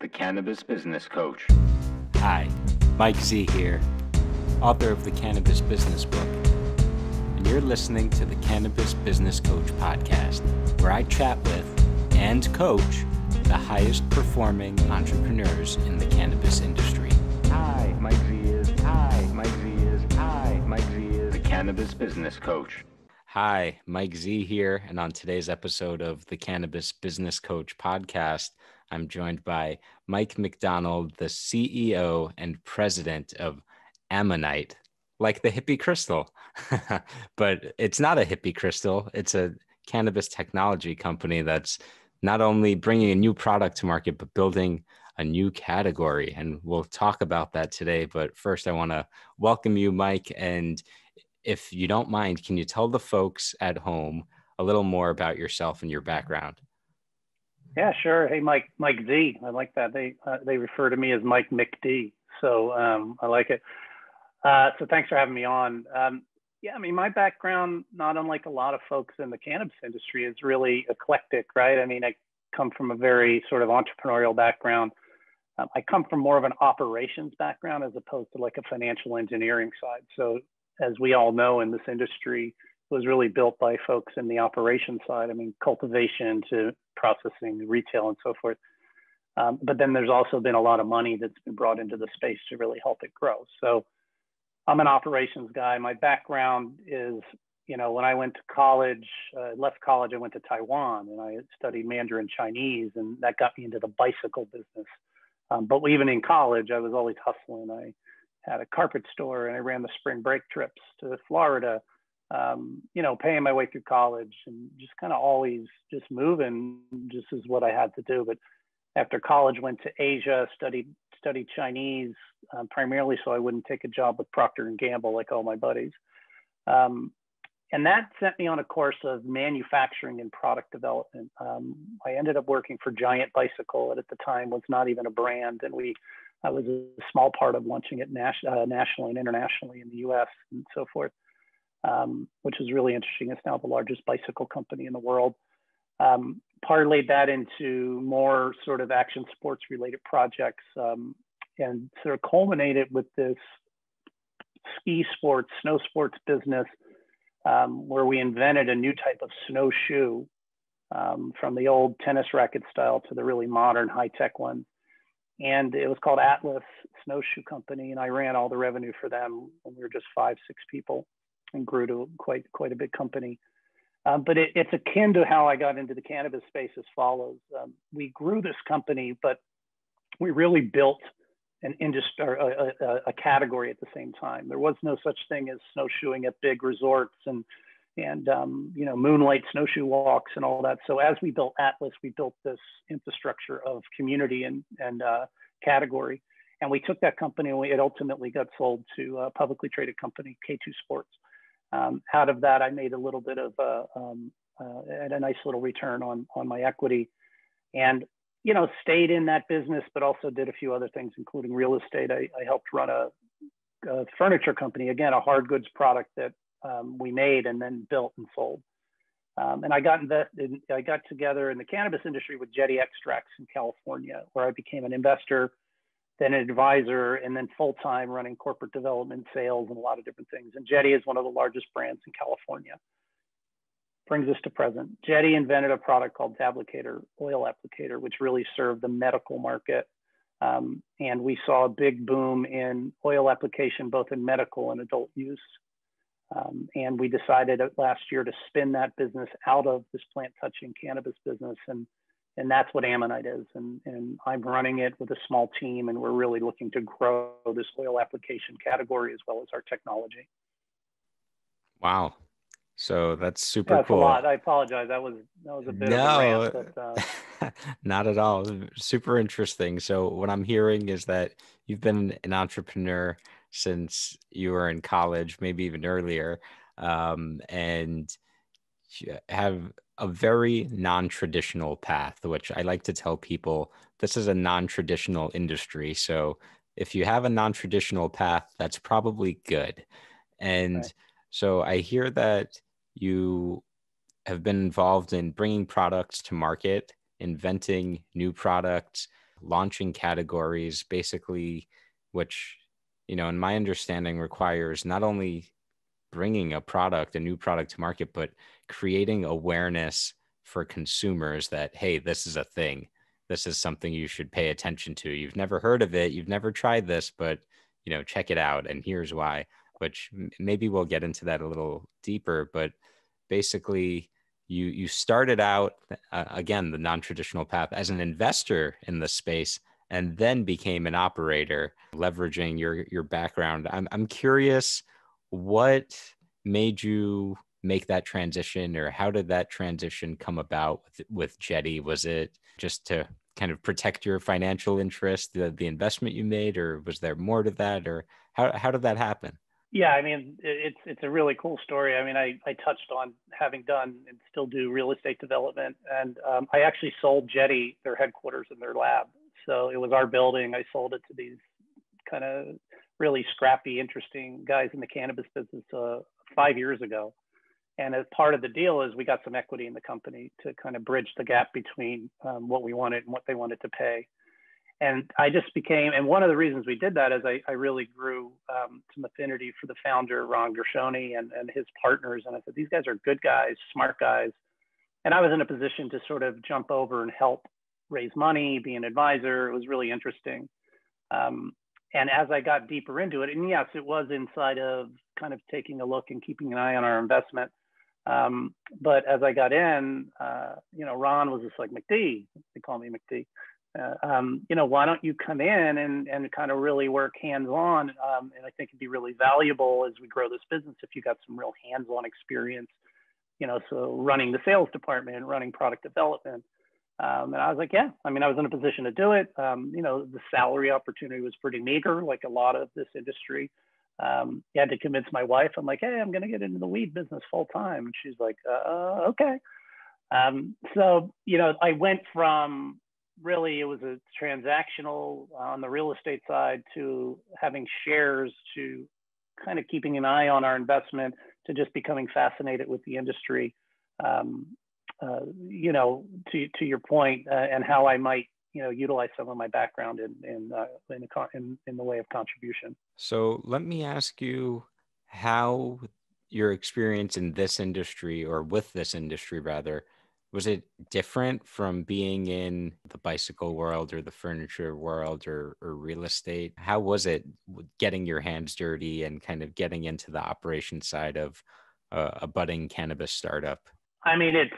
the Cannabis Business Coach. Hi, Mike Z here, author of the Cannabis Business Book. And you're listening to the Cannabis Business Coach podcast, where I chat with and coach the highest performing entrepreneurs in the cannabis industry. Hi, Mike Z is. Hi, Mike Z is. Hi, Mike Z is. The Cannabis Business Coach. Hi, Mike Z here. And on today's episode of the Cannabis Business Coach podcast, I'm joined by Mike McDonald, the CEO and president of Ammonite, like the hippie crystal. but it's not a hippie crystal, it's a cannabis technology company that's not only bringing a new product to market, but building a new category. And we'll talk about that today. But first, I want to welcome you, Mike. And if you don't mind, can you tell the folks at home a little more about yourself and your background? Yeah, sure. Hey, Mike, Mike Z. I like that. They uh, they refer to me as Mike McD. So um, I like it. Uh, so thanks for having me on. Um, yeah, I mean, my background, not unlike a lot of folks in the cannabis industry, is really eclectic, right? I mean, I come from a very sort of entrepreneurial background. Um, I come from more of an operations background as opposed to like a financial engineering side. So as we all know in this industry, was really built by folks in the operation side. I mean, cultivation to processing, retail, and so forth. Um, but then there's also been a lot of money that's been brought into the space to really help it grow. So I'm an operations guy. My background is, you know, when I went to college, uh, left college, I went to Taiwan and I studied Mandarin Chinese, and that got me into the bicycle business. Um, but even in college, I was always hustling. I had a carpet store and I ran the spring break trips to Florida um, you know, paying my way through college and just kind of always just moving just is what I had to do. But after college, went to Asia, studied studied Chinese um, primarily so I wouldn't take a job with Procter and Gamble like all my buddies. Um, and that sent me on a course of manufacturing and product development. Um, I ended up working for Giant Bicycle, and at the time was not even a brand, and we I was a small part of launching it nas- uh, nationally and internationally in the U.S. and so forth um, which is really interesting. It's now the largest bicycle company in the world. Um, parlayed that into more sort of action sports related projects um, and sort of culminated with this ski sports, snow sports business um, where we invented a new type of snowshoe um, from the old tennis racket style to the really modern high tech one. And it was called Atlas Snowshoe Company, and I ran all the revenue for them when we were just five, six people and grew to quite quite a big company. Um, but it, it's akin to how I got into the cannabis space as follows. Um, we grew this company, but we really built an industry a, a, a, category at the same time. There was no such thing as snowshoeing at big resorts and and um, you know moonlight snowshoe walks and all that. So as we built Atlas, we built this infrastructure of community and and uh, category. And we took that company and we, it ultimately got sold to a publicly traded company, K2 Sports. Um, out of that, I made a little bit of a, um, uh, a nice little return on on my equity, and you know stayed in that business, but also did a few other things, including real estate. I, I helped run a, a, furniture company, again a hard goods product that um, we made and then built and sold. Um, and I got invested. I got together in the cannabis industry with Jetty Extracts in California, where I became an investor then an advisor, and then full time running corporate development, sales, and a lot of different things. And Jetty is one of the largest brands in California. Brings us to present. Jetty invented a product called Dablicator Oil Applicator, which really served the medical market. Um, and we saw a big boom in oil application, both in medical and adult use. Um, and we decided last year to spin that business out of this plant touching cannabis business and and that's what Ammonite is. And, and I'm running it with a small team, and we're really looking to grow this oil application category as well as our technology. Wow. So that's super that's cool. a lot. I apologize. That was that was a bit no, of a rant, but, uh... not at all. Super interesting. So what I'm hearing is that you've been an entrepreneur since you were in college, maybe even earlier, um, and have a very non-traditional path which i like to tell people this is a non-traditional industry so if you have a non-traditional path that's probably good and right. so i hear that you have been involved in bringing products to market inventing new products launching categories, basically, which, you know, in my understanding, requires not only bringing a product, a new product to market, but creating awareness for consumers that, hey, this is a thing. This is something you should pay attention to. You've never heard of it, you've never tried this, but you know, check it out. And here's why. Which maybe we'll get into that a little deeper. But basically, you you started out uh, again the non-traditional path as an investor in the space and then became an operator leveraging your your background i'm i'm curious what made you make that transition or how did that transition come about with, with jetty? Was it just to kind of protect your financial interest the, the investment you made or was there more to that or how, how did that happen? Yeah i mean it's it's a really cool story. I mean i i touched on having done and still do real estate development and um, i actually sold jetty their headquarters and their lab. So it was our building. I sold it to these kind of really scrappy, interesting guys in the cannabis business uh, five years ago. And as part of the deal is we got some equity in the company to kind of bridge the gap between um, what we wanted and what they wanted to pay. And I just became, and one of the reasons we did that is I, I really grew um, some affinity for the founder, Ron Gershoni, and, and his partners. And I said, these guys are good guys, smart guys. And I was in a position to sort of jump over and help raise money, be an advisor. It was really interesting. Um, and as I got deeper into it, and yes, it was inside of kind of taking a look and keeping an eye on our investment. Um, but as I got in, uh, you know, Ron was just like McD. They call me McD. Uh, um, you know, why don't you come in and and kind of really work hands on? Um, and I think it'd be really valuable as we grow this business if you got some real hands on experience. You know, so running the sales department, running product development, um, and I was like, yeah, I mean, I was in a position to do it. Um, you know, the salary opportunity was pretty meager, like a lot of this industry. Um, had to convince my wife. I'm like, hey, I'm going to get into the weed business full time. And she's like, uh, okay. Um, so, you know, I went from really, it was a transactional on the real estate side to having shares to kind of keeping an eye on our investment to just becoming fascinated with the industry. Um, uh, you know, to, to your point, uh, and how I might, you know, utilize some of my background in in, uh, in, the, in, in the way of contribution. So let me ask you how your experience in this industry, or with this industry rather, was it different from being in the bicycle world or the furniture world or, or real estate? How was it getting your hands dirty and kind of getting into the operation side of a budding cannabis startup? I mean, it's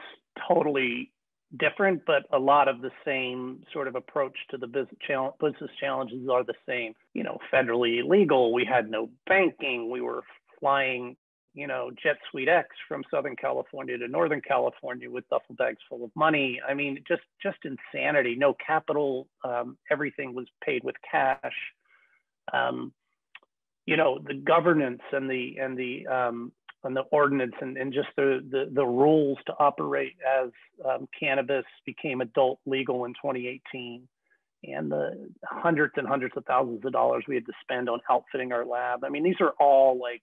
totally different, but a lot of the same sort of approach to the business, challenge, business challenges are the same. You know, federally illegal. We had no banking. We were flying, you know, Jet Suite X from Southern California to Northern California with duffel bags full of money. I mean, just just insanity. No capital. Um, everything was paid with cash. Um, you know, the governance and the and the um, on the ordinance and, and just the, the, the rules to operate as um, cannabis became adult legal in 2018 and the hundreds and hundreds of thousands of dollars we had to spend on outfitting our lab. I mean, these are all like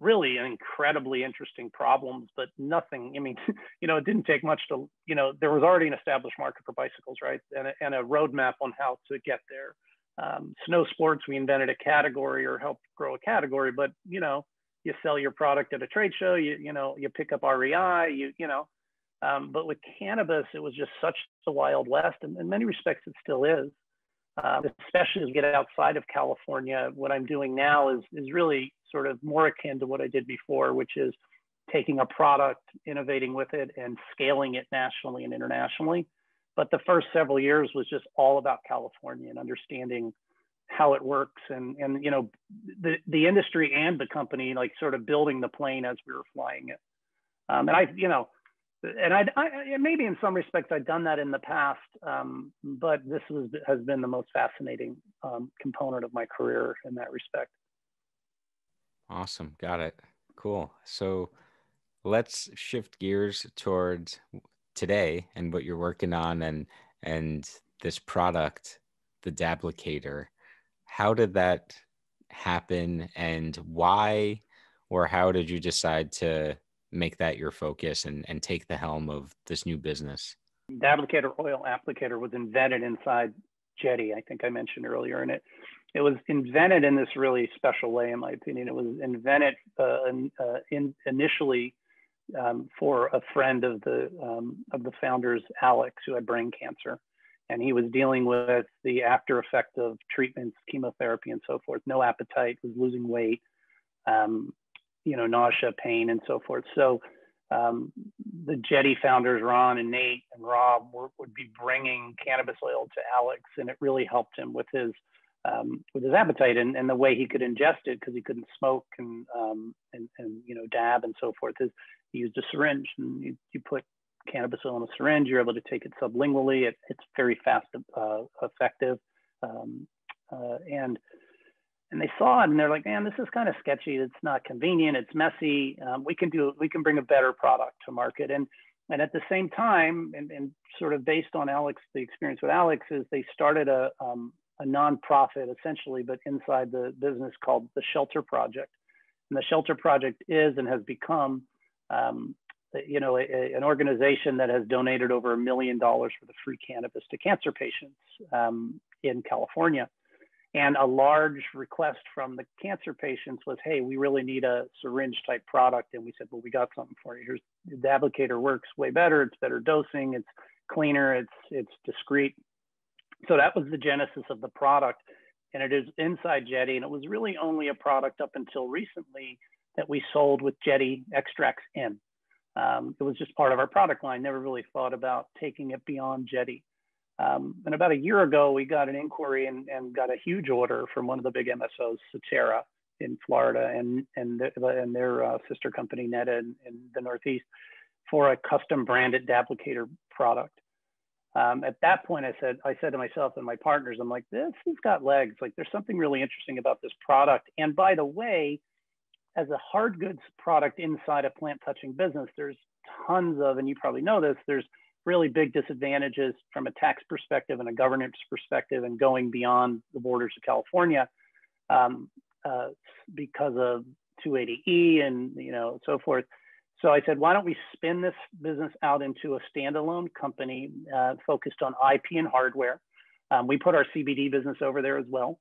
really incredibly interesting problems, but nothing, I mean, you know, it didn't take much to, you know, there was already an established market for bicycles, right? And a, and a roadmap on how to get there. Um, snow sports, we invented a category or helped grow a category, but, you know, you sell your product at a trade show, you, you know, you pick up REI, you, you know, um, but with cannabis, it was just such the wild west. And in many respects, it still is. Uh, especially as we get outside of California, what I'm doing now is, is really sort of more akin to what I did before, which is taking a product, innovating with it, and scaling it nationally and internationally. But the first several years was just all about California and understanding how it works and and you know the the industry and the company like sort of building the plane as we were flying it. Um, and i you know and I, I maybe in some respects i've done that in the past um, but this was, has been the most fascinating um, component of my career in that respect. Awesome. Got it. Cool. So let's shift gears towards today and what you're working on and and this product the dablicator how did that happen and why or how did you decide to make that your focus and, and take the helm of this new business? The applicator oil applicator was invented inside Jetty. I think I mentioned earlier, and it it was invented in this really special way, in my opinion. It was invented uh, uh, in initially um, for a friend of the um, of the founders, Alex, who had brain cancer, and he was dealing with the after effect of treatments, chemotherapy, and so forth. No appetite, was losing weight, um, you know, nausea, pain, and so forth. So um, the Jetty founders, Ron and Nate and Rob, were, would be bringing cannabis oil to Alex, and it really helped him with his um, with his appetite and, and the way he could ingest it because he couldn't smoke and, um, and and you know dab and so forth. Is he used a syringe and you, you put cannabis oil in a syringe, you're able to take it sublingually. It, it's very fast, uh, effective, um, uh, and and they saw it and they're like, man, this is kind of sketchy. It's not convenient. It's messy. Um, we can do, we can bring a better product to market. And, and at the same time, and, and sort of based on Alex, the experience with Alex is they started a, um, a nonprofit essentially, but inside the business called the Shelter Project. And the Shelter Project is and has become, um, you know, a, a, an organization that has donated over a million dollars for the free cannabis to cancer patients um, in California. And a large request from the cancer patients was, hey, we really need a syringe type product. And we said, well, we got something for you. Here's the applicator works way better. It's better dosing. It's cleaner. It's it's discreet. So that was the genesis of the product. And it is inside Jetty. And it was really only a product up until recently that we sold with Jetty extracts in. Um, it was just part of our product line. Never really thought about taking it beyond Jetty. Um, and about a year ago, we got an inquiry and, and, got a huge order from one of the big MSOs, Surterra in Florida, and and, the, and their uh, sister company NETA in, in, the Northeast for a custom branded Dablicator product. Um, at that point, I said I said to myself and my partners, I'm like, this has got legs. Like, there's something really interesting about this product. And by the way, as a hard goods product inside a plant touching business, there's tons of, and you probably know this, there's really big disadvantages from a tax perspective and a governance perspective and going beyond the borders of California um, uh, because of 280E and you know so forth. So I said, why don't we spin this business out into a standalone company uh, focused on IP and hardware? Um, we put our CBD business over there as well.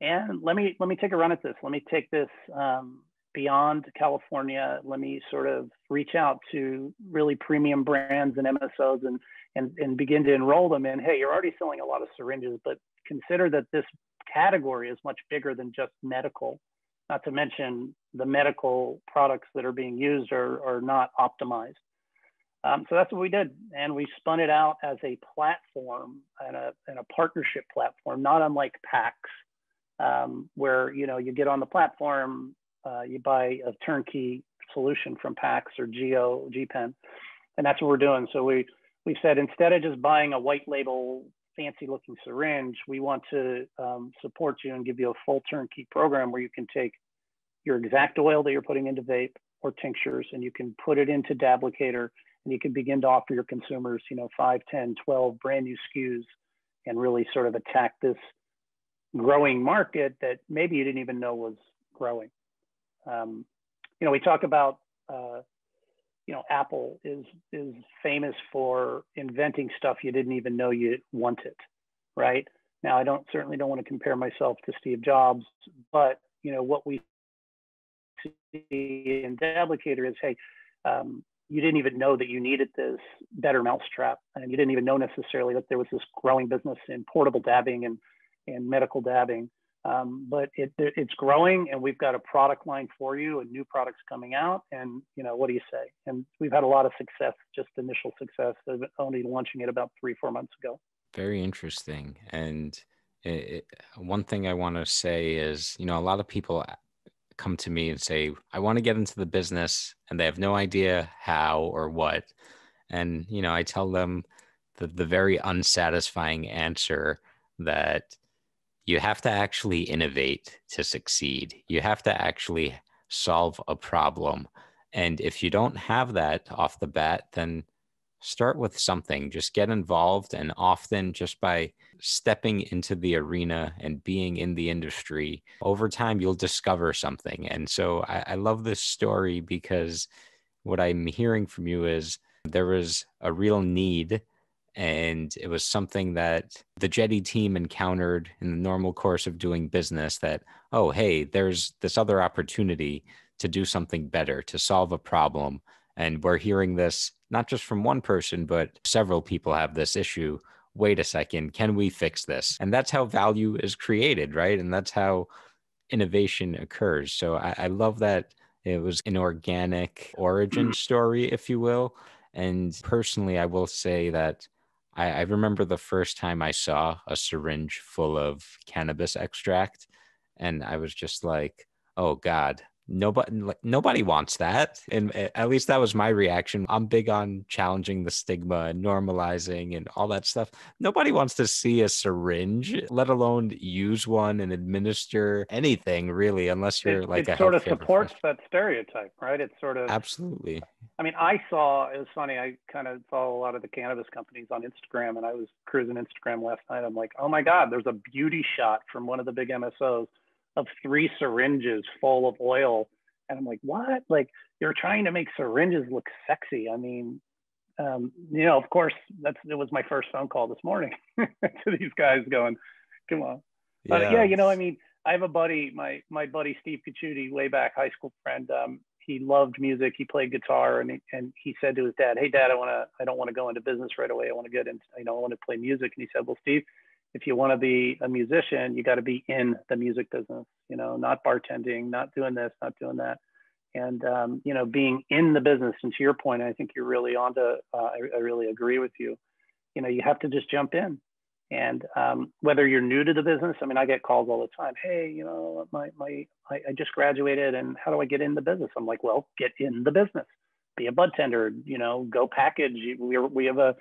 And let me let me take a run at this. Let me take this um, beyond California, let me sort of reach out to really premium brands and MSOs and, and, and begin to enroll them in, hey, you're already selling a lot of syringes, but consider that this category is much bigger than just medical. Not to mention the medical products that are being used are, are not optimized. Um, so that's what we did. And we spun it out as a platform and a, and a partnership platform, not unlike PAX, um, where, you know, you get on the platform, uh, you buy a turnkey solution from PAX or Geo, GPen, and that's what we're doing. So we we said instead of just buying a white label fancy looking syringe, we want to um, support you and give you a full turnkey program where you can take your exact oil that you're putting into vape or tinctures and you can put it into Dablicator and you can begin to offer your consumers, you know, 5, 10, 12 brand new SKUs and really sort of attack this growing market that maybe you didn't even know was growing. Um, you know, we talk about, uh, you know, Apple is is famous for inventing stuff you didn't even know you wanted, right? Now, I don't certainly don't want to compare myself to Steve Jobs, but you know what we see in Dablicator is, hey, um, you didn't even know that you needed this better mousetrap, and you didn't even know necessarily that there was this growing business in portable dabbing and and medical dabbing. Um, but it, it's growing and we've got a product line for you and new products coming out and you know what do you say? And we've had a lot of success just initial success of only launching it about three four months ago. Very interesting. And it, it, one thing i want to say is you know a lot of people come to me and say i want to get into the business and they have no idea how or what. And you know i tell them the, the very unsatisfying answer that you have to actually innovate to succeed. You have to actually solve a problem. And if you don't have that off the bat, then start with something. Just get involved. And often, just by stepping into the arena and being in the industry, over time, you'll discover something. And so I, I love this story because what I'm hearing from you is there was a real need and it was something that the Jetty team encountered in the normal course of doing business that, oh, hey, there's this other opportunity to do something better, to solve a problem. And we're hearing this not just from one person, but several people have this issue. Wait a second, can we fix this? And that's how value is created, right? And that's how innovation occurs. So I, I love that it was an organic origin story, if you will. And personally, I will say that I, I remember the first time I saw a syringe full of cannabis extract, and I was just like, oh God, nobody like nobody wants that and eh, at least that was my reaction. I'm big on challenging the stigma and normalizing and all that stuff. Nobody wants to see a syringe let alone use one and administer anything really unless you're it, like it sort of supports that stereotype right? It's sort of absolutely. I mean i saw it was funny i kind of follow a lot of the cannabis companies on instagram and i was cruising instagram last night. I'm like oh my god there's a beauty shot from one of the big msos of three syringes full of oil. And I'm like, what? Like you're trying to make syringes look sexy. I mean, um, you know, of course, that's it was my first phone call this morning to these guys going, come on. Yeah. But yeah, you know, I mean, I have a buddy, my my buddy Steve Picciuti, way back high school friend. Um, he loved music. He played guitar, and he, and he said to his dad, "Hey, Dad, I want to. I don't want to go into business right away. I want to get into. You know, I want to play music." And he said, "Well, Steve, if you want to be a musician, you got to be in the music business, you know, not bartending, not doing this, not doing that. And, um, you know, being in the business. And to your point, I think you're really onto, uh, I, I, really agree with you. You know, you have to just jump in. And um, whether you're new to the business, I mean, I get calls all the time. Hey, you know, my, my, I, I just graduated and how do I get in the business? I'm like, well, get in the business, be a bud tender, you know, go package. We, we have a,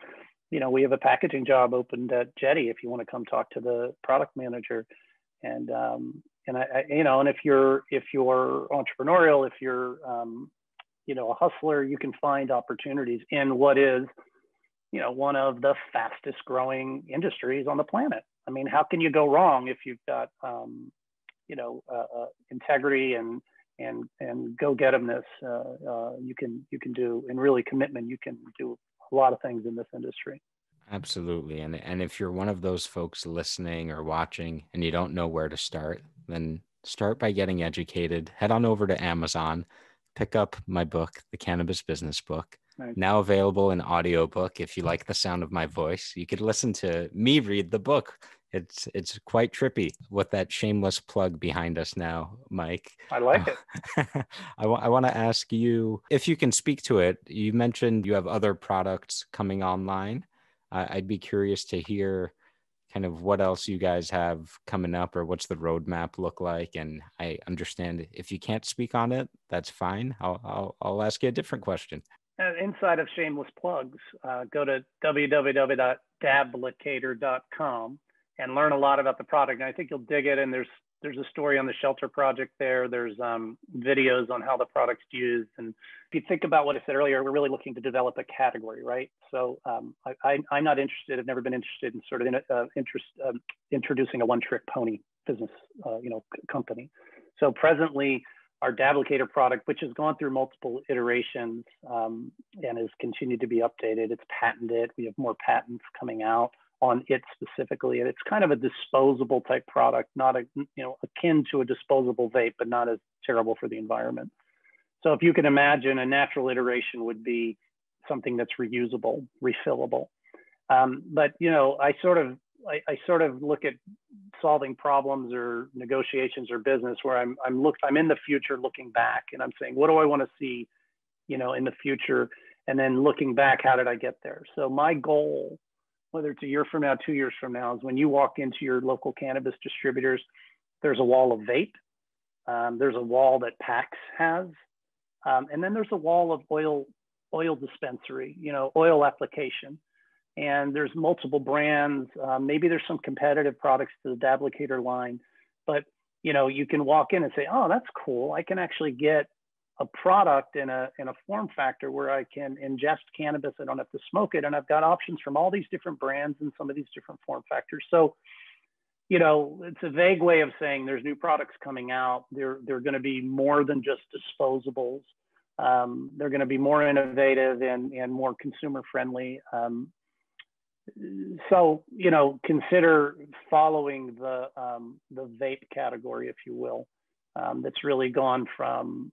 you know, we have a packaging job opened at Jetty if you want to come talk to the product manager. And um, and I, I, you know, and if you're if you're entrepreneurial, if you're um, you know a hustler, you can find opportunities in what is you know one of the fastest growing industries on the planet. I mean, how can you go wrong if you've got um, you know uh, uh, integrity and and and go get themness uh, uh, you can you can do and really commitment you can do a lot of things in this industry. Absolutely. And and if you're one of those folks listening or watching and you don't know where to start, then start by getting educated. Head on over to Amazon, pick up my book, The Cannabis Business Book. Nice. Now available in audiobook. If you like the sound of my voice, you could listen to me read the book it's it's quite trippy with that shameless plug behind us now mike. I like it. I, w- I want to ask you if you can speak to it you mentioned you have other products coming online. Uh, i'd be curious to hear kind of what else you guys have coming up or what's the roadmap look like and i understand if you can't speak on it that's fine. I'll i'll, I'll ask you a different question. Inside of shameless plugs uh, go to www.dablicator.com and learn a lot about the product. And I think you'll dig it. And there's there's a story on the shelter project there. There's um, videos on how the product's used. And if you think about what I said earlier, we're really looking to develop a category, right? So um, I, am not interested. I've never been interested in sort of in, uh, interest um, introducing a one-trick pony business, uh, you know, company. So presently, our Dablicator product, which has gone through multiple iterations um, and has continued to be updated, it's patented. We have more patents coming out on it specifically. And it's kind of a disposable type product, not a, you know, akin to a disposable vape, but not as terrible for the environment. So if you can imagine a natural iteration would be something that's reusable, refillable. Um, but, you know, I sort of, I, I, sort of look at solving problems or negotiations or business where I'm, I'm look, I'm in the future looking back and I'm saying, what do I want to see, you know, in the future? And then looking back, how did I get there? So my goal whether it's a year from now, two years from now, is when you walk into your local cannabis distributors, there's a wall of vape, um, there's a wall that PAX has, um, and then there's a wall of oil oil dispensary, you know, oil application. And there's multiple brands. Um, maybe there's some competitive products to the Dablicator line, but you know, you can walk in and say, "Oh, that's cool. I can actually get a product in a in a form factor where I can ingest cannabis. I don't have to smoke it, and I've got options from all these different brands and some of these different form factors. So, you know, it's a vague way of saying there's new products coming out. They're they're going to be more than just disposables. Um, they're going to be more innovative and and more consumer friendly. Um, so you know, consider following the um, the vape category, if you will. Um, that's really gone from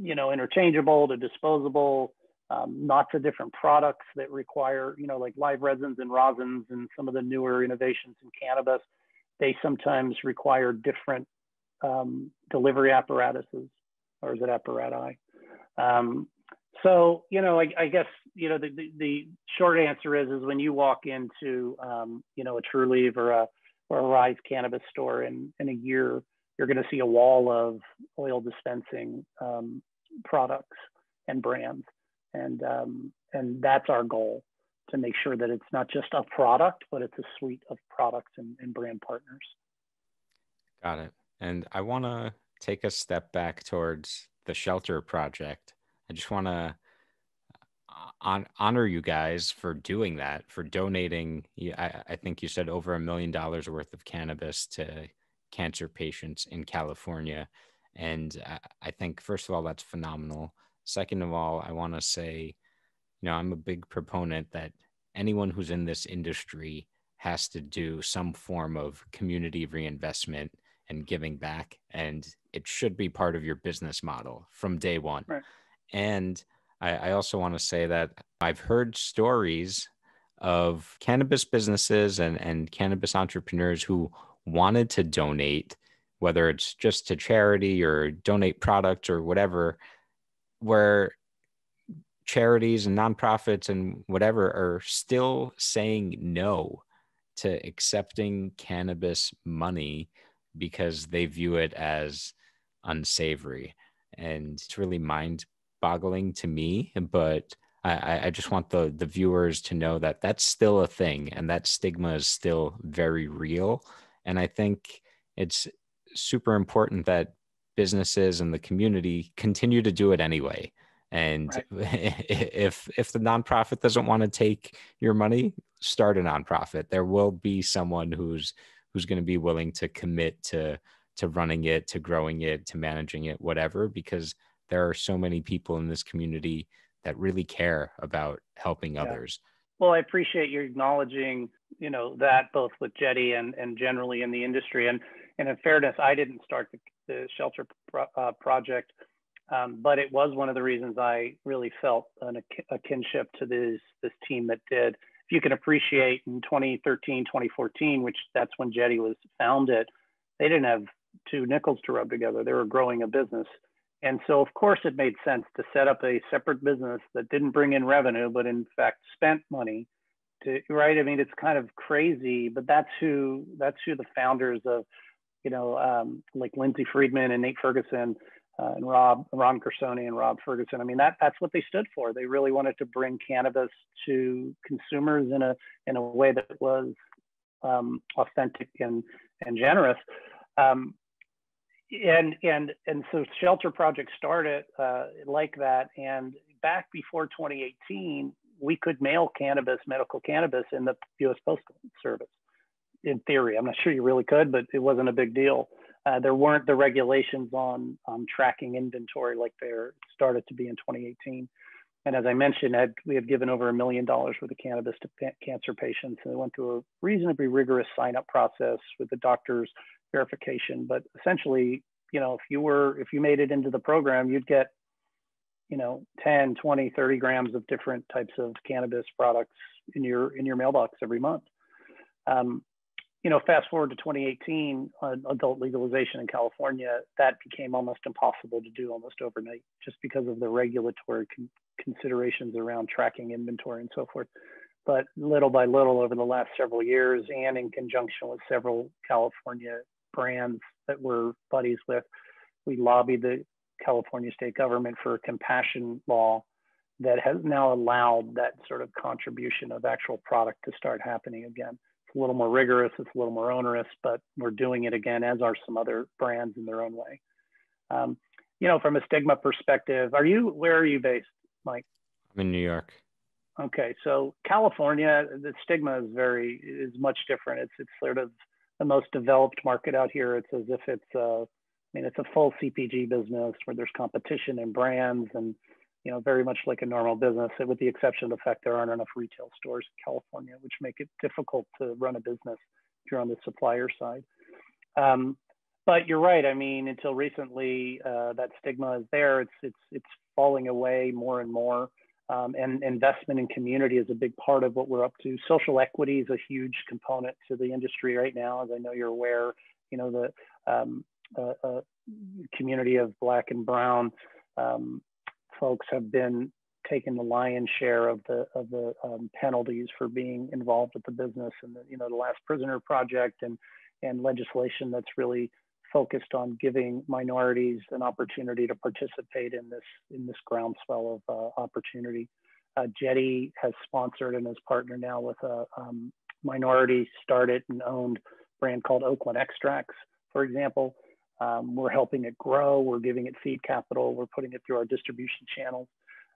you know interchangeable to disposable. Um, lots of different products that require you know like live resins and rosins and some of the newer innovations in cannabis. They sometimes require different um, delivery apparatuses, or is it apparati? Um, so, you know, I, I guess, you know, the, the, the, short answer is, is when you walk into, um, you know, a Trulieve or a, or a Rise cannabis store in, in a year, you're going to see a wall of oil dispensing um, products and brands. And, um, and that's our goal to make sure that it's not just a product, but it's a suite of products and, and brand partners. Got it. And I want to take a step back towards the shelter project I just want to uh, on, honor you guys for doing that, for donating. I, I think you said over a million dollars worth of cannabis to cancer patients in California. And I think, first of all, that's phenomenal. Second of all, I want to say, you know, I'm a big proponent that anyone who's in this industry has to do some form of community reinvestment and giving back. And it should be part of your business model from day one. Right. And I, I also want to say that I've heard stories of cannabis businesses and, and cannabis entrepreneurs who wanted to donate, whether it's just to charity or donate products or whatever, where charities and nonprofits and whatever are still saying no to accepting cannabis money because they view it as unsavory. And it's really mind boggling to me, but I, I just want the the viewers to know that that's still a thing and that stigma is still very real. And I think it's super important that businesses and the community continue to do it anyway. And right. if if the nonprofit doesn't want to take your money, start a nonprofit. There will be someone who's who's going to be willing to commit to to running it, to growing it, to managing it, whatever, because there are so many people in this community that really care about helping yeah. others. Well, I appreciate you acknowledging, you know, that both with Jetty and, and generally in the industry. And, and in fairness, I didn't start the, the shelter pro, uh, project, um, but it was one of the reasons I really felt an, a, kinship to this, this team that did. If you can appreciate in 2013, 2014, which that's when Jetty was founded, they didn't have two nickels to rub together. They were growing a business and so, of course, it made sense to set up a separate business that didn't bring in revenue, but in fact spent money. To, right? I mean, it's kind of crazy, but that's who that's who the founders of, you know, um, like Lindsay Friedman and Nate Ferguson uh, and Rob Ron Gershoni and Rob Ferguson. I mean, that that's what they stood for. They really wanted to bring cannabis to consumers in a in a way that was um, authentic and and generous. Um, and and and so shelter project started uh, like that. And back before 2018 we could mail cannabis medical cannabis in the u.s postal service in theory. I'm not sure you really could but it wasn't a big deal. Uh, there weren't the regulations on on tracking inventory like there started to be in 2018 and as i mentioned Ed, we had given over a million dollars worth of cannabis to pa- cancer patients and they went through a reasonably rigorous sign up process with the doctors verification. But essentially, you know, if you were, if you made it into the program, you'd get, you know, 10, 20, 30 grams of different types of cannabis products in your, in your mailbox every month. Um, you know, fast forward to 2018, uh, adult legalization in California, that became almost impossible to do almost overnight just because of the regulatory con- considerations around tracking inventory and so forth. But little by little over the last several years, and in conjunction with several California brands that we're buddies with. We lobbied the California state government for a compassion law that has now allowed that sort of contribution of actual product to start happening again. It's a little more rigorous, it's a little more onerous, but we're doing it again, as are some other brands in their own way. Um, you know, from a stigma perspective, are you, where are you based, Mike? I'm in New York. Okay, so California, the stigma is very, is much different. It's, it's sort of the most developed market out here. It's as if it's a, I mean, it's a full CPG business where there's competition and brands and you know, very much like a normal business, with the exception of the fact there aren't enough retail stores in California, which make it difficult to run a business if you're on the supplier side. Um, but you're right. I mean, until recently, uh, that stigma is there. It's it's it's falling away more and more. Um, and investment in community is a big part of what we're up to. Social equity is a huge component to the industry right now, as I know you're aware. You know the um, uh, uh, community of Black and Brown um, folks have been taking the lion's share of the of the um, penalties for being involved with the business, and the, you know the Last Prisoner Project and and legislation that's really focused on giving minorities an opportunity to participate in this in this groundswell of uh, opportunity. Uh, Jetty has sponsored and is partner now with a um, minority started and owned brand called Oakland Extracts, for example. Um, we're helping it grow. We're giving it seed capital. We're putting it through our distribution channels.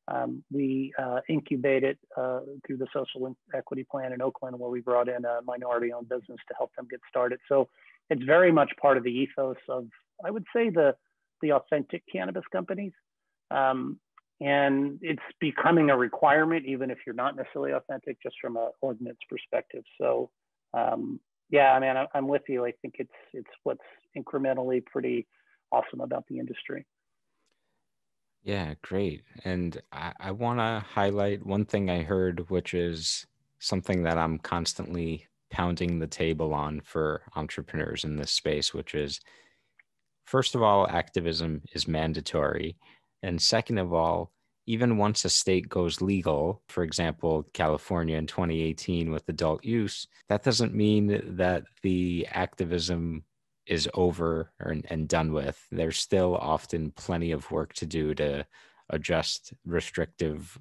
Um, we uh, incubated it uh, through the social equity plan in Oakland, where we brought in a minority-owned business to help them get started. So it's very much part of the ethos of, I would say, the the authentic cannabis companies. Um, and it's becoming a requirement, even if you're not necessarily authentic, just from an ordinance perspective. So, um, yeah, I mean, I, I'm with you. I think it's it's what's incrementally pretty awesome about the industry. Yeah, great. And I, I want to highlight one thing I heard, which is something that I'm constantly pounding the table on for entrepreneurs in this space, which is first of all, activism is mandatory. And second of all, even once a state goes legal, for example, California in 2018 with adult use, that doesn't mean that the activism is over or, and done with. There's still often plenty of work to do to adjust restrictive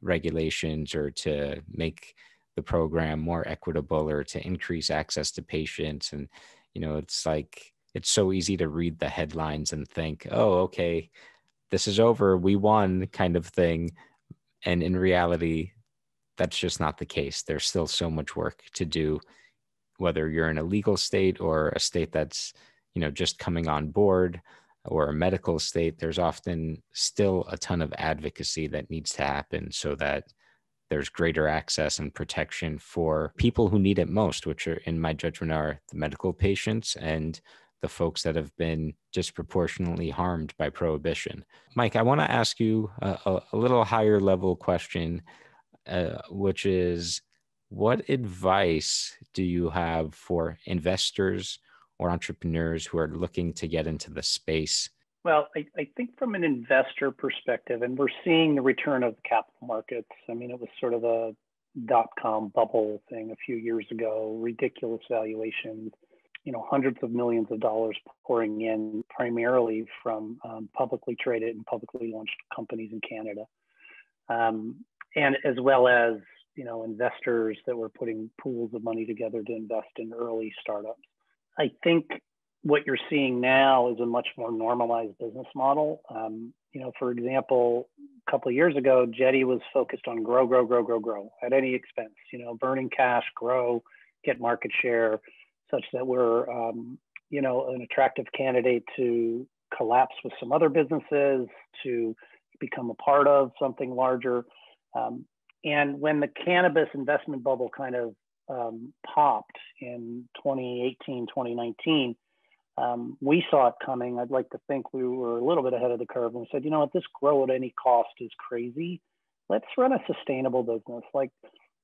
regulations or to make the program more equitable or to increase access to patients and you know it's like it's so easy to read the headlines and think oh okay this is over we won kind of thing and in reality that's just not the case. There's still so much work to do whether you're in a legal state or a state that's you know just coming on board or a medical state there's often still a ton of advocacy that needs to happen so that there's greater access and protection for people who need it most, which are, in my judgment, are the medical patients and the folks that have been disproportionately harmed by prohibition. Mike, I want to ask you a, a, little higher level question, uh, which is what advice do you have for investors or entrepreneurs who are looking to get into the space well, I, I, think from an investor perspective, and we're seeing the return of the capital markets. I mean, it was sort of a dot com bubble thing a few years ago, ridiculous valuations, you know, hundreds of millions of dollars pouring in primarily from um, publicly traded and publicly launched companies in Canada. Um, and as well as, you know, investors that were putting pools of money together to invest in early startups. I think what you're seeing now is a much more normalized business model. Um, you know, for example, a couple of years ago, Jetty was focused on grow, grow, grow, grow, grow at any expense. You know, burning cash, grow, get market share, such that we're, um, you know, an attractive candidate to collapse with some other businesses, to become a part of something larger. Um, and when the cannabis investment bubble kind of um, popped in 2018, 2019 um, we saw it coming. I'd like to think we were a little bit ahead of the curve and said, you know what, this grow at any cost is crazy. Let's run a sustainable business. Like,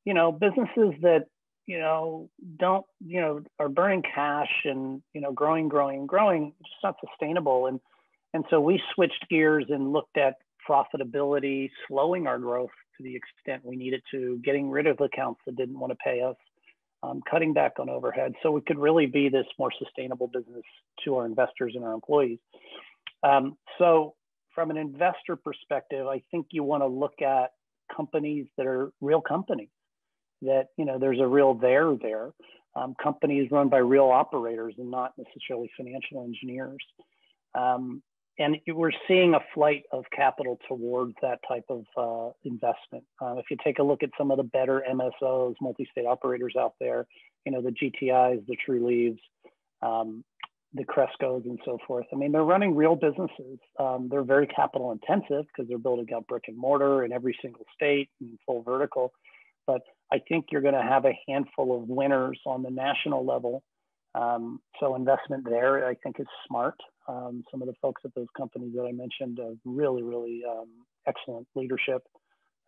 you know, businesses that, you know, don't, you know, are burning cash and, you know, growing, growing, growing, it's not sustainable. And, and so we switched gears and looked at profitability, slowing our growth to the extent we needed to, getting rid of accounts that didn't want to pay us, um, cutting back on overhead so we could really be this more sustainable business to our investors and our employees. Um, so from an investor perspective, I think you want to look at companies that are real companies that, you know, there's a real there there. Um, companies run by real operators and not necessarily financial engineers. Um, and we're seeing a flight of capital towards that type of uh, investment. Uh, if you take a look at some of the better MSOs, multi-state operators out there, you know the GTIs, the Trulieve, um, the Crescos and so forth. I mean, they're running real businesses. Um, they're very capital intensive because they're building out brick and mortar in every single state and full vertical. But I think you're going to have a handful of winners on the national level. Um, so investment there, I think, is smart. Um, some of the folks at those companies that I mentioned have really, really um, excellent leadership.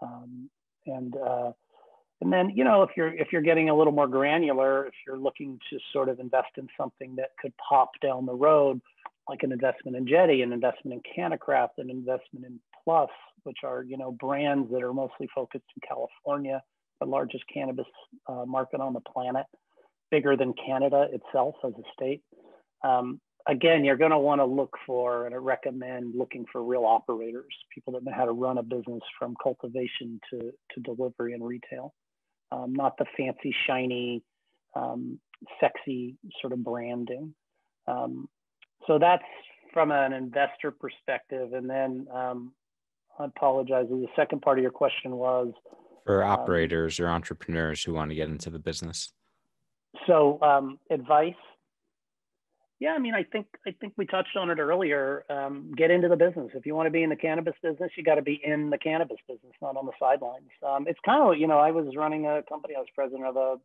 Um, and uh, and then, you know, if you're if you're getting a little more granular, if you're looking to sort of invest in something that could pop down the road, like an investment in Jetty, an investment in CannaCraft, an investment in Plus, which are you know brands that are mostly focused in California, the largest cannabis uh, market on the planet, bigger than Canada itself as a state. Um, again, you're going to want to look for and I recommend looking for real operators, people that know how to run a business from cultivation to, to delivery and retail um, not the fancy, shiny, um, sexy sort of branding. Um, so that's from an investor perspective. And then um, I apologize. The second part of your question was for um, operators or entrepreneurs who want to get into the business. So um, advice yeah, I mean, I think I think we touched on it earlier. Um, get into the business. If you want to be in the cannabis business, you got to be in the cannabis business, not on the sidelines. Um, it's kind of you know, I was running a company. I was president of a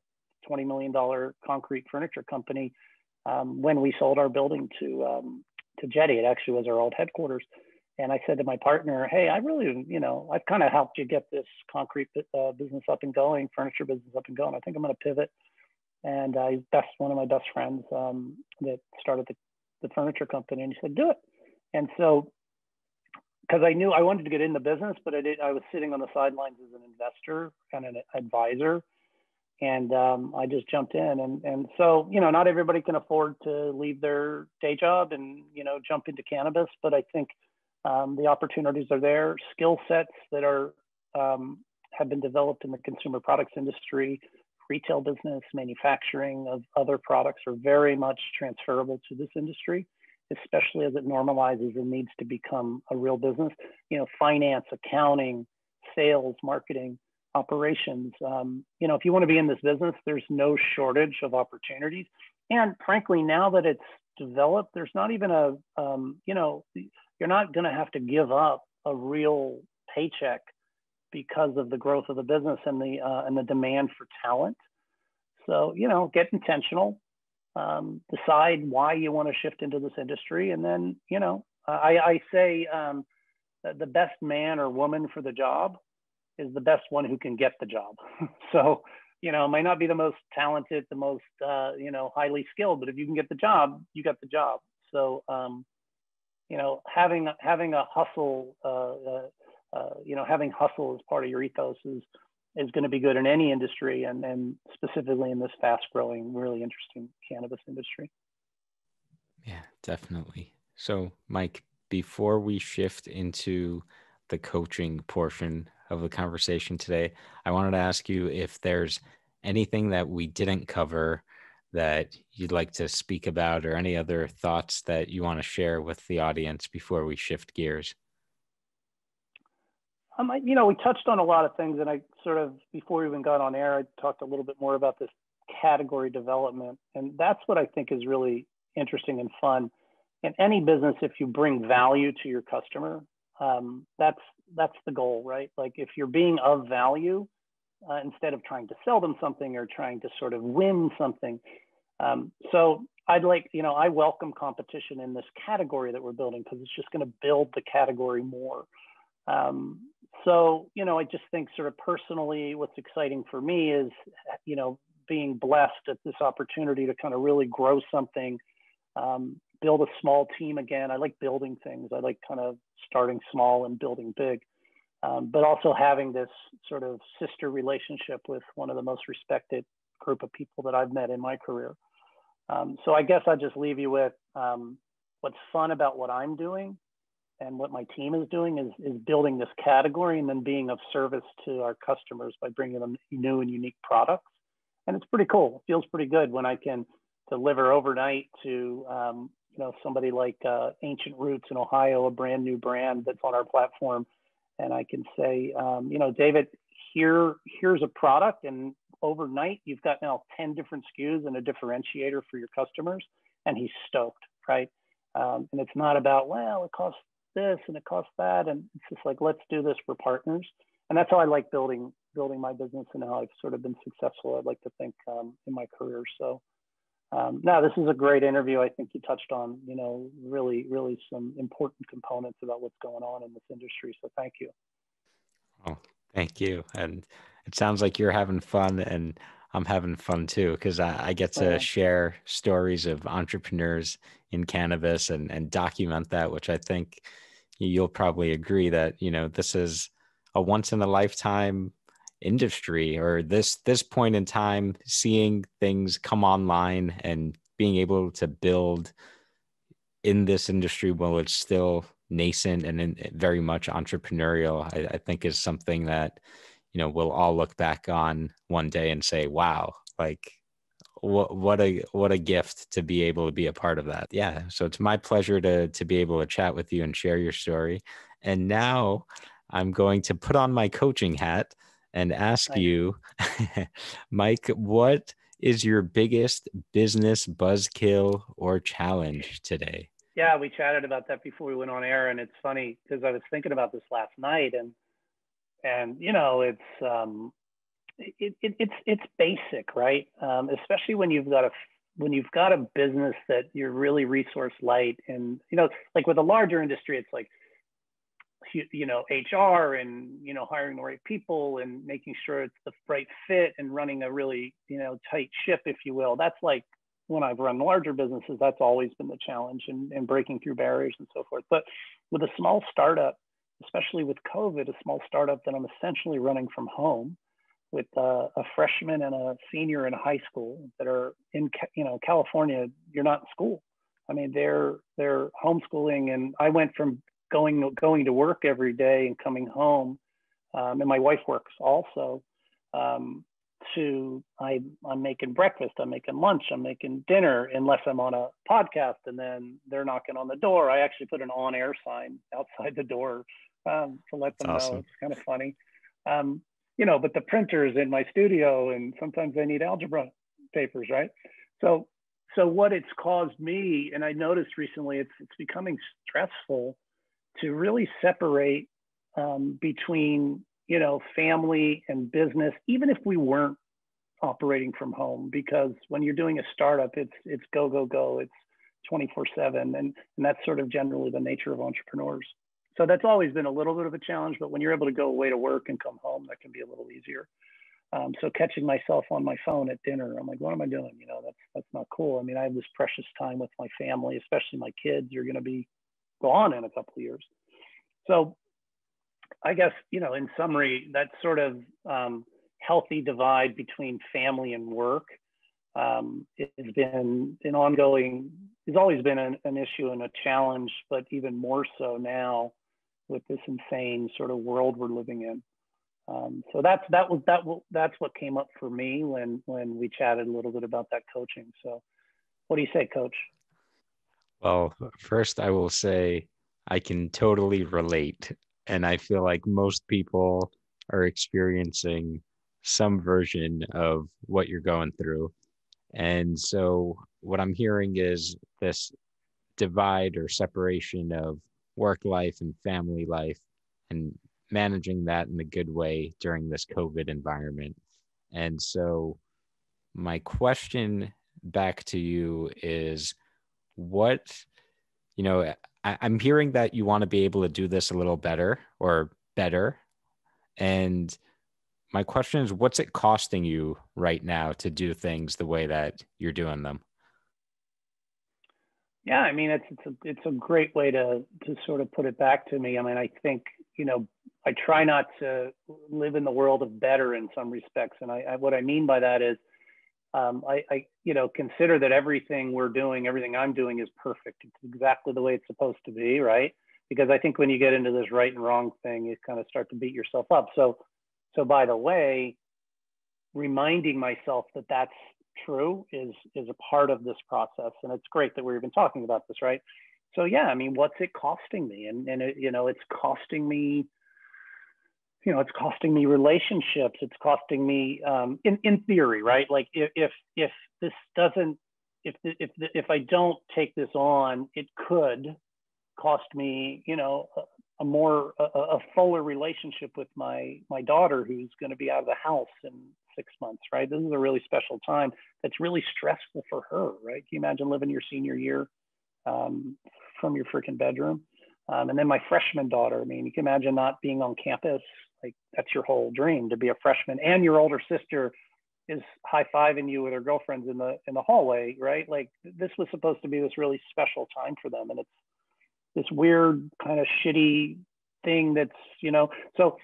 twenty million dollar concrete furniture company um, when we sold our building to um, to Jetty. It actually was our old headquarters. And I said to my partner, "Hey, I really, you know, I've kind of helped you get this concrete uh, business up and going, furniture business up and going. I think I'm going to pivot." And he's best one of my best friends um, that started the, the furniture company, and he said, "Do it." And so, because I knew I wanted to get in the business, but I did. I was sitting on the sidelines as an investor and an advisor, and um, I just jumped in. And and so, you know, not everybody can afford to leave their day job and you know jump into cannabis, but I think um, the opportunities are there. Skill sets that are um, have been developed in the consumer products industry retail business, manufacturing of other products are very much transferable to this industry, especially as it normalizes and needs to become a real business. You know, finance, accounting, sales, marketing, operations. Um, you know, if you want to be in this business, there's no shortage of opportunities. And frankly, now that it's developed, there's not even a, um, you know, you're not going to have to give up a real paycheck because of the growth of the business and the uh, and the demand for talent. So you know, get intentional, um, decide why you want to shift into this industry, and then you know, I, I say um, the best man or woman for the job is the best one who can get the job. so you know, might not be the most talented, the most uh, you know highly skilled, but if you can get the job, you got the job. So um, you know, having having a hustle. Uh, uh you know, having hustle as part of your ethos is is going to be good in any industry, and and specifically in this fast growing, really interesting cannabis industry. Yeah, definitely. So, Mike, before we shift into the coaching portion of the conversation today, I wanted to ask you if there's anything that we didn't cover that you'd like to speak about or any other thoughts that you want to share with the audience before we shift gears. Um, I, you know, we touched on a lot of things, and I sort of before we even got on air, I talked a little bit more about this category development, and that's what I think is really interesting and fun. In any business, if you bring value to your customer, um, that's that's the goal, right? Like if you're being of value, uh, instead of trying to sell them something or trying to sort of win something. Um, so I'd like, you know, I welcome competition in this category that we're building because it's just going to build the category more. Um, so, you know, I just think sort of personally, what's exciting for me is, you know, being blessed at this opportunity to kind of really grow something, um, build a small team again. I like building things. I like kind of starting small and building big, um, but also having this sort of sister relationship with one of the most respected group of people that I've met in my career. Um, so I guess I just leave you with um, what's fun about what I'm doing and what my team is doing is, is building this category and then being of service to our customers by bringing them new and unique products. And it's pretty cool. It feels pretty good when I can deliver overnight to um, you know somebody like uh, Ancient Roots in Ohio, a brand new brand that's on our platform, and I can say, um, you know, David, here here's a product, and overnight you've got now 10 different SKUs and a differentiator for your customers and he's stoked, right? Um, and it's not about well, it costs this and it costs that, and it's just like let's do this for partners. And that's how I like building building my business and how I've sort of been successful. I'd like to think um, in my career. So um, now this is a great interview. I think you touched on, you know, really, really some important components about what's going on in this industry. So thank you. Oh, thank you. And it sounds like you're having fun and I'm having fun too, because I, I, get to yeah. share stories of entrepreneurs in cannabis and, and document that, which I think you'll probably agree that, you know, this is a once in a lifetime industry or this this point in time seeing things come online and being able to build in this industry while it's still nascent and in, very much entrepreneurial I, I think is something that you know we'll all look back on one day and say wow like what what a what a gift to be able to be a part of that. Yeah so it's my pleasure to to be able to chat with you and share your story. And now i'm going to put on my coaching hat and ask you, Mike, what is your biggest business buzzkill or challenge today? Yeah, we chatted about that before we went on air, and it's funny because I was thinking about this last night, and and you know, it's um, it, it, it's it's basic, right? Um, especially when you've got a when you've got a business that you're really resource light, and you know, like with a larger industry, it's like you know HR and you know hiring the right people and making sure it's the right fit and running a really you know tight ship, if you will. That's like when I've run larger businesses, that's always been the challenge and, and breaking through barriers and so forth. But with a small startup, especially with COVID, a small startup that I'm essentially running from home with uh, a freshman and a senior in high school that are in you know California, you're not in school. I mean, they're they're homeschooling, and I went from going going to work every day and coming home, um, and my wife works also. Um, to I, I'm making breakfast, I'm making lunch, I'm making dinner, unless I'm on a podcast, and then they're knocking on the door. I actually put an on-air sign outside the door um, to let them That's know. It's kind of funny, um, you know. But the printer's in my studio, and sometimes I need algebra papers, right? So, so what it's caused me, and I noticed recently, it's it's becoming stressful to really separate um, between you know family and business, even if we weren't operating from home, because when you're doing a startup, it's it's go go go, it's 24 seven, and and that's sort of generally the nature of entrepreneurs. So that's always been a little bit of a challenge, but when you're able to go away to work and come home, that can be a little easier. Um, so catching myself on my phone at dinner, I'm like, what am I doing? You know, that's that's not cool. I mean, I have this precious time with my family, especially my kids. You're going to be gone in a couple of years. So I guess, you know, in summary, that sort of um, healthy divide between family and work um, has been an ongoing, has always been an, an, issue and a challenge, but even more so now with this insane sort of world we're living in. Um, so that's that was that that's what came up for me when when we chatted a little bit about that coaching. So, what do you say, Coach? Well, first I will say I can totally relate. And I feel like most people are experiencing some version of what you're going through. And so, what I'm hearing is this divide or separation of work life and family life and managing that in a good way during this COVID environment. And so, my question back to you is what, you know, I, I'm hearing that you want to be able to do this a little better or better. And my question is what's it costing you right now to do things the way that you're doing them? Yeah, I mean it's it's a it's a great way to to sort of put it back to me. I mean, I think you know I try not to live in the world of better in some respects, and I, I what I mean by that is um, I, I, you know, consider that everything we're doing, everything I'm doing is perfect. It's exactly the way it's supposed to be, right? Because I think when you get into this right and wrong thing, you kind of start to beat yourself up. So, so by the way, reminding myself that that's true is is a part of this process, and it's great that we're even talking about this, right? So yeah, I mean, what's it costing me? And and it, you know, it's costing me you know, it's costing me relationships. It's costing me, um, in in theory, right? Like if if if this doesn't, if the, if the, if I don't take this on, it could cost me, you know, a, a more a, a, fuller relationship with my my daughter who's going to be out of the house in six months, right? This is a really special time that's really stressful for her, right? Can you imagine living your senior year um, from your freaking bedroom? Um, and then my freshman daughter, I mean, you can imagine not being on campus. Like that's your whole dream to be a freshman, and your older sister is high fiving you with her girlfriends in the in the hallway, right? Like this was supposed to be this really special time for them, and it's this weird kind of shitty thing that's you know so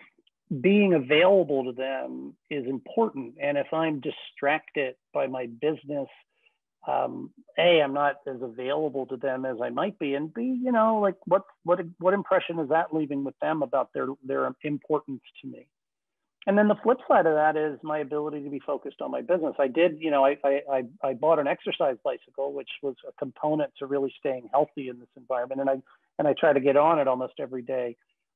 being available to them is important. And if i'm distracted by my business um, a i'm not as available to them as i might be. And b you know like what what what impression is that leaving with them about their their importance to me? And then the flip side of that is my ability to be focused on my business. I did you know i i i bought an exercise bicycle which was a component to really staying healthy in this environment. And i and i try to get on it almost every day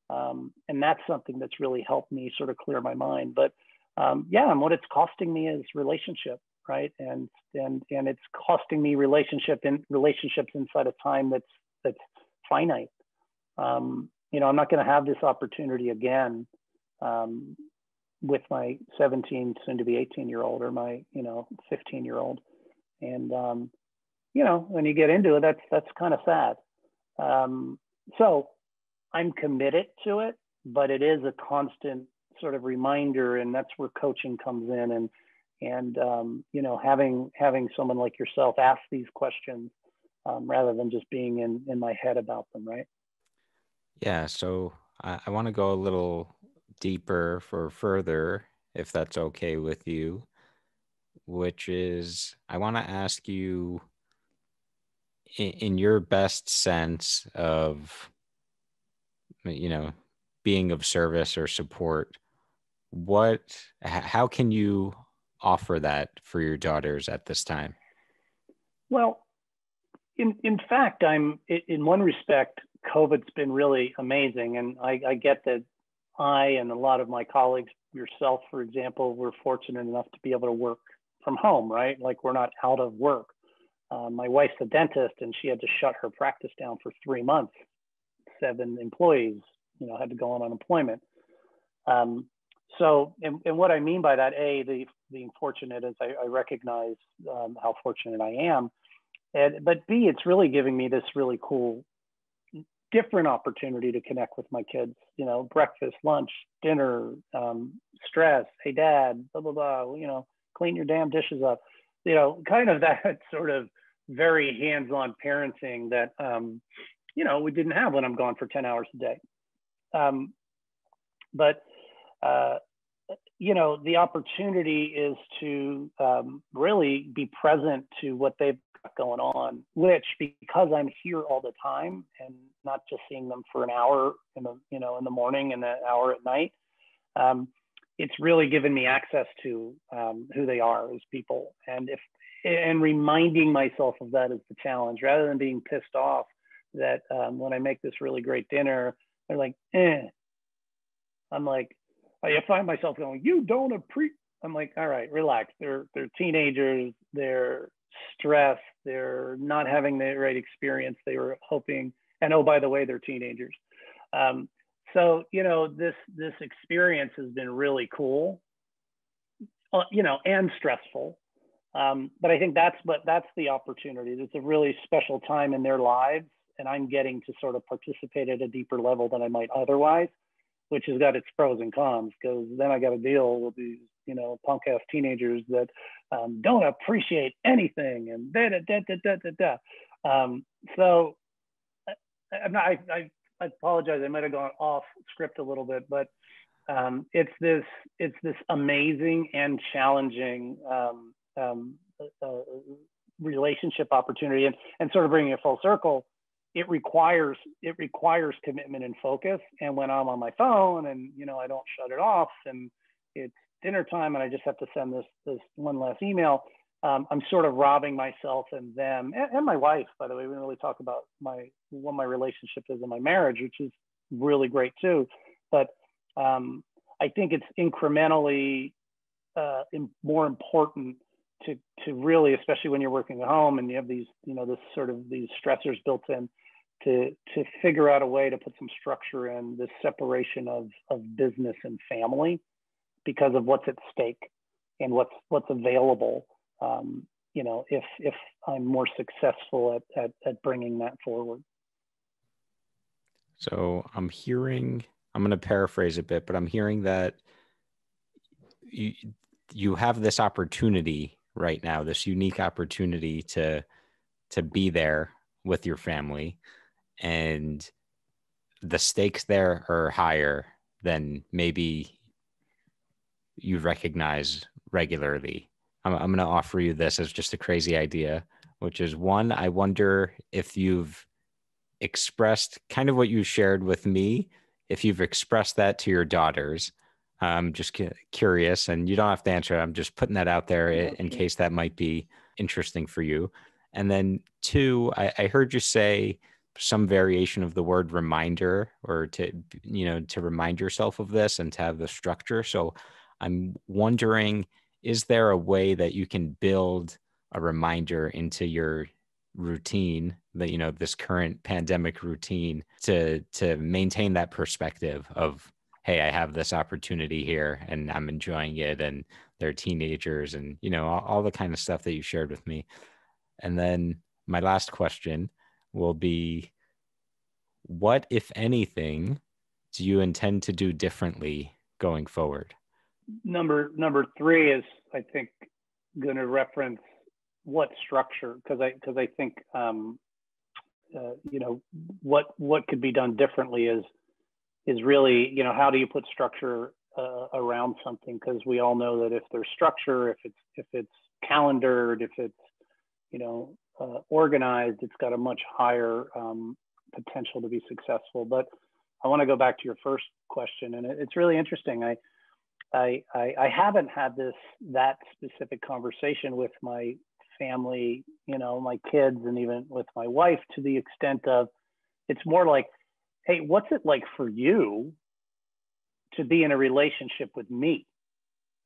um, and that's something that's really helped me sort of clear my mind. But um, yeah and what it's costing me is relationship right? And and and it's costing me relationship and relationships inside a time that's that's finite. Um, you know i'm not going to have this opportunity again um, with my 17 soon to be 18 year old or my you know 15 year old and um, you know when you get into it that's that's kind of sad. Um, so i'm committed to it but it is a constant sort of reminder and that's where coaching comes in. And and um, you know having having someone like yourself ask these questions um, rather than just being in in my head about them right? Yeah so i, I want to go a little deeper for further, if that's okay with you, which is I want to ask you in, in your best sense of, you know, being of service or support, what, how can you offer that for your daughters at this time? Well, in, in fact, I'm in one respect, COVID's been really amazing. And I, I get that I and a lot of my colleagues, yourself, for example, were fortunate enough to be able to work from home, right? Like we're not out of work. Uh, my wife's a dentist and she had to shut her practice down for three months. Seven employees, you know, had to go on unemployment. Um, so, and, and, what I mean by that, A, the being fortunate is I, I recognize um, how fortunate I am. And, but B, it's really giving me this really cool different opportunity to connect with my kids. You know, breakfast, lunch, dinner, um, stress. Hey, dad, blah blah blah. You know, clean your damn dishes up. You know, kind of that sort of very hands-on parenting that um, you know we didn't have when I'm gone for 10 hours a day. Um, but uh, you know, the opportunity is to um, really be present to what they've got going on, which because I'm here all the time and not just seeing them for an hour in the you know in the morning and an hour at night, um, it's really given me access to um, who they are as people, and if and reminding myself of that is the challenge, rather than being pissed off that um, when I make this really great dinner, they're like, eh. I'm like, I find myself going, you don't appreciate. I'm like, all right, relax. They're they're teenagers. They're stressed. they're not having the right experience they were hoping. And oh, by the way, they're teenagers. Um, so you know this this experience has been really cool, uh, you know, and stressful. Um, but I think that's what that's the opportunity. It's a really special time in their lives, and I'm getting to sort of participate at a deeper level than I might otherwise, which has got its pros and cons. Because then I got to deal with these you know punk ass teenagers that um, don't appreciate anything and da da da da da da. da. Um, so I'm not, I, I, I apologize. I might have gone off script a little bit, but um, it's this it's this amazing and challenging um, um, uh, relationship opportunity, and and sort of bringing it full circle. It requires it requires commitment and focus. And when I'm on my phone and you know I don't shut it off, and it's dinner time and I just have to send this this one last email, um, I'm sort of robbing myself and them and, and, my wife. By the way, we didn't really talk about my what my relationship is in my marriage, which is really great too. But um, I think it's incrementally uh, in, more important to to really, especially when you're working at home and you have these, you know, this sort of these stressors built in, to to figure out a way to put some structure in this separation of of business and family because of what's at stake and what's what's available. Um, you know, if if I'm more successful at, at at bringing that forward. So I'm hearing. I'm going to paraphrase a bit, but I'm hearing that you you have this opportunity right now, this unique opportunity to to be there with your family and the stakes there are higher than maybe you recognize regularly. I'm, I'm going to offer you this as just a crazy idea, which is one, I wonder if you've expressed kind of what you shared with me, if you've expressed that to your daughters. I'm just curious, and you don't have to answer. I'm just putting that out there in case that might be interesting for you. And then, two, I, I heard you say some variation of the word reminder or to you know to remind yourself of this and to have the structure. So i'm wondering is there a way that you can build a reminder into your routine that you know this current pandemic routine to to maintain that perspective of hey i have this opportunity here and i'm enjoying it and they're teenagers and you know all, all the kind of stuff that you shared with me. And then my last question will be what, if anything, do you intend to do differently going forward? Number number three is, I think, going to reference what structure because I because I think um, uh, you know what what could be done differently is is really you know how do you put structure uh, around something because we all know that if there's structure if it's if it's calendared if it's you know uh, organized, it's got a much higher um, potential to be successful. But I want to go back to your first question, and it, it's really interesting. I, I, I, I haven't had this that specific conversation with my family, you know, my kids, and even with my wife to the extent of it's more like, hey, what's it like for you to be in a relationship with me?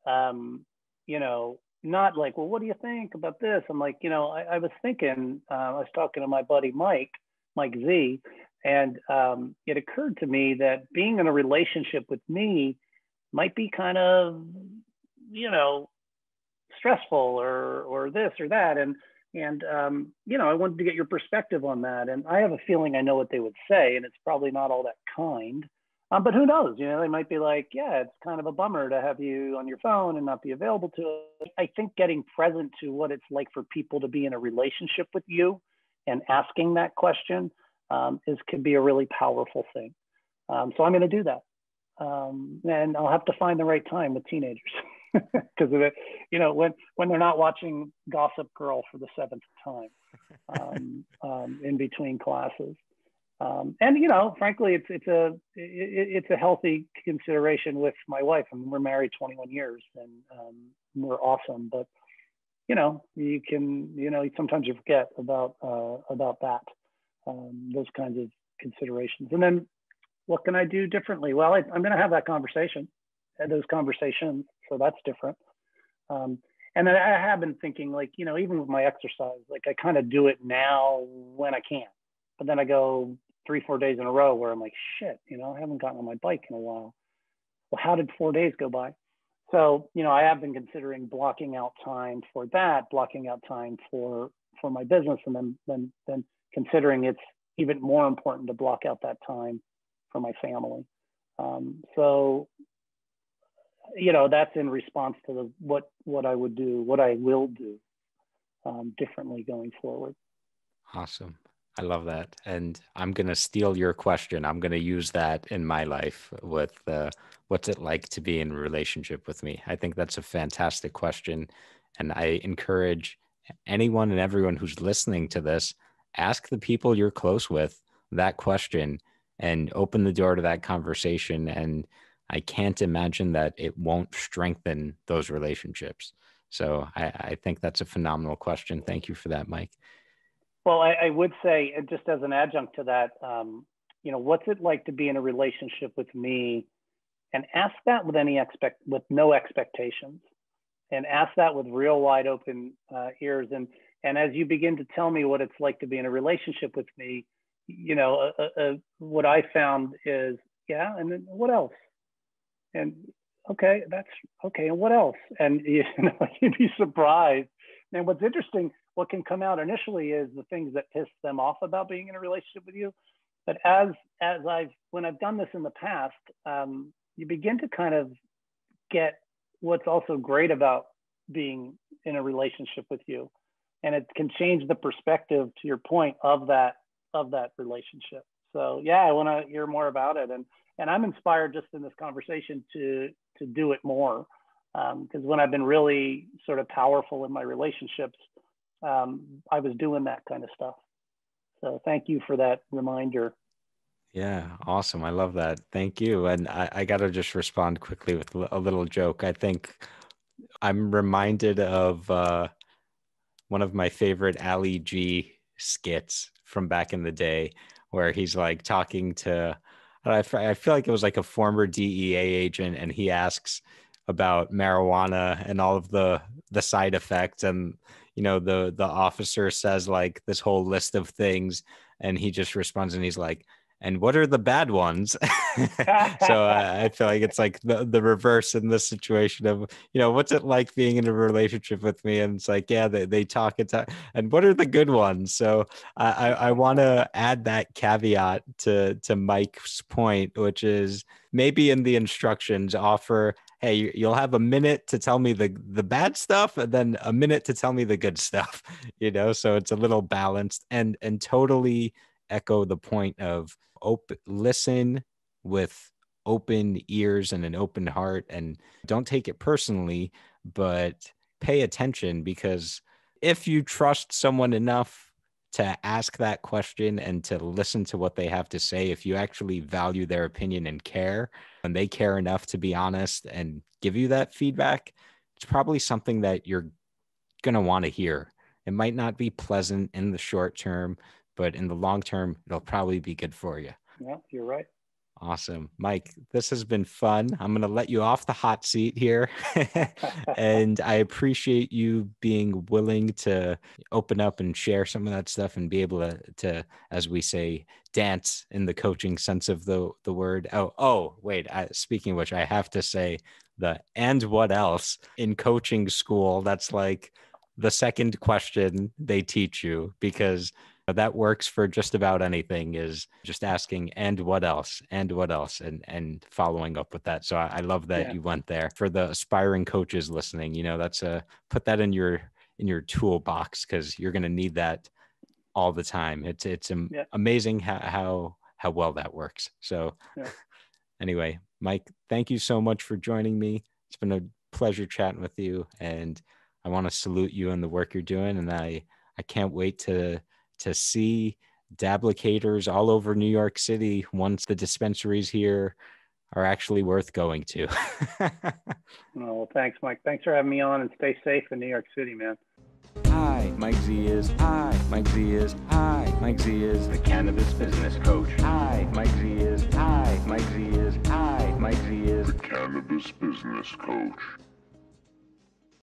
Um, you know, not like, well, what do you think about this? I'm like, you know, I, I was thinking, uh, I was talking to my buddy Mike, Mike Z, and um, it occurred to me that being in a relationship with me might be kind of, you know, stressful or or this or that, and and um, you know, I wanted to get your perspective on that. And I have a feeling I know what they would say, and it's probably not all that kind. Um, but who knows? You know, they might be like, yeah, it's kind of a bummer to have you on your phone and not be available to it. I think getting present to what it's like for people to be in a relationship with you and asking that question um, is could be a really powerful thing. Um, so I'm going to do that, um, and I'll have to find the right time with teenagers because of it. You know, when when they're not watching Gossip Girl for the seventh time um, um, in between classes. Um, and you know, frankly, it's it's a it, it's a healthy consideration with my wife. I mean, we're married 21 years, and um, we're awesome. But you know, you can you know sometimes you forget about uh, about that um, those kinds of considerations. And then, what can I do differently? Well, I, am going to have that conversation, those conversations. So that's different. Um, and then I have been thinking, like you know, even with my exercise, like I kind of do it now when I can, but then I go three, four days in a row where I'm like, shit, you know, I haven't gotten on my bike in a while. Well, how did four days go by? So, you know, I have been considering blocking out time for that, blocking out time for for my business, and then then then considering it's even more important to block out that time for my family. Um, so, you know, that's in response to the what what I would do, what I will do um, differently going forward. Awesome. I love that. And I'm going to steal your question. I'm going to use that in my life with uh, what's it like to be in relationship with me? I think that's a fantastic question. And I encourage anyone and everyone who's listening to this, ask the people you're close with that question and open the door to that conversation. And I can't imagine that it won't strengthen those relationships. So I, I think that's a phenomenal question. Thank you for that, Mike. Well, I, I, would say, just as an adjunct to that, um, you know, what's it like to be in a relationship with me? And ask that with any expect with no expectations, and ask that with real wide open uh, ears. And and as you begin to tell me what it's like to be in a relationship with me, you know, uh, uh, what I found is, yeah, and then what else? And okay, that's okay, and what else? And you know, you'd be surprised. And what's interesting, what can come out initially is the things that piss them off about being in a relationship with you. But as as I've when I've done this in the past, um, you begin to kind of get what's also great about being in a relationship with you. And it can change the perspective to your point of that of that relationship. So yeah i want to hear more about it. And and i'm inspired just in this conversation to to do it more because um, when i've been really sort of powerful in my relationships um, i was doing that kind of stuff so thank you for that reminder yeah, awesome. I love that. Thank you. And I, I got to just respond quickly with a little joke. I think I'm reminded of uh, one of my favorite Ali G skits from back in the day, where he's like talking to, I feel like it was like a former DEA agent, and he asks about marijuana and all of the the side effects, and you know the the officer says like this whole list of things, and he just responds and he's like and what are the bad ones? So uh, i feel like it's like the, the reverse in this situation of you know what's it like being in a relationship with me? And it's like yeah they, they talk and talk and what are the good ones? So i i, I want to add that caveat to to mike's point which is maybe in the instructions offer hey you'll have a minute to tell me the the bad stuff and then a minute to tell me the good stuff you know? So it's a little balanced and and totally echo the point of open listen with open ears and an open heart and don't take it personally but pay attention because if you trust someone enough to ask that question and to listen to what they have to say if you actually value their opinion and care and they care enough to be honest and give you that feedback it's probably something that you're going to want to hear it might not be pleasant in the short term but in the long term, it'll probably be good for you. Yeah, you're right. Awesome. Mike, this has been fun. I'm going to let you off the hot seat here. and I appreciate you being willing to open up and share some of that stuff and be able to, to as we say, dance in the coaching sense of the, the word. Oh, oh, wait. I, speaking of which, I have to say the and what else in coaching school. That's like the second question they teach you because Uh, that works for just about anything is just asking and what else? And what else? and and following up with that. So i, I love that yeah. you went there. For the aspiring coaches listening you know that's a put that in your in your toolbox because you're going to need that all the time. It's it's yeah. amazing how, how how well that works. So yeah. anyway mike thank you so much for joining me. It's been a pleasure chatting with you and i want to salute you and the work you're doing and i i can't wait to to see dablicators all over New York City once the dispensaries here are actually worth going to. oh, well, thanks, Mike. Thanks for having me on and stay safe in New York City, man. Hi, Mike Z is. Hi, Mike Z is. Hi, Mike Z is the cannabis business coach. Hi, Mike Z is. Hi, Mike Z is. Hi, Mike Z is the cannabis business coach.